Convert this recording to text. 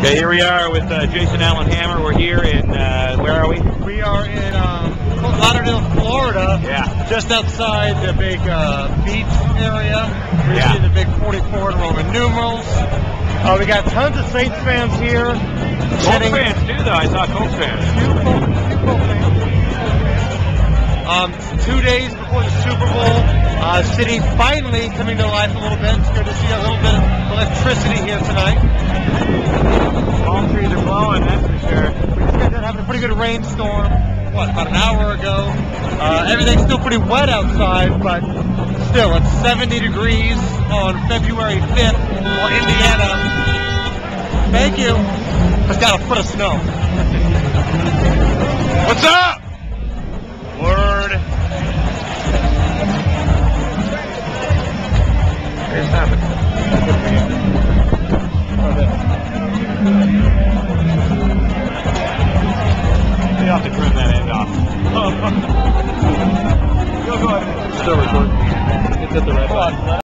Okay, here we are with uh, Jason Alan Hammer. We're here in, uh, where are we? We are in um, Lauderdale, Florida. Yeah. Just outside the big uh, beach area. We Yeah. see the big 44 in Roman numerals. Uh, we got tons of Saints fans here. Colts fans too, though. I saw Colts fans. Few Colts- fans. Um, two days before the Super Bowl, uh, city finally coming to life a little bit. It's good to see a little bit electricity here tonight. Palm trees are blowing, that's for sure. We just got done having a pretty good rainstorm, what, about an hour ago. Uh, everything's still pretty wet outside, but still, it's 70 degrees on February 5th for Indiana. Thank you. It's got a foot of snow. What's up? Word. Here's happening. Have to trim that end off. Oh, go, go ahead. Still recording. It's at the red button.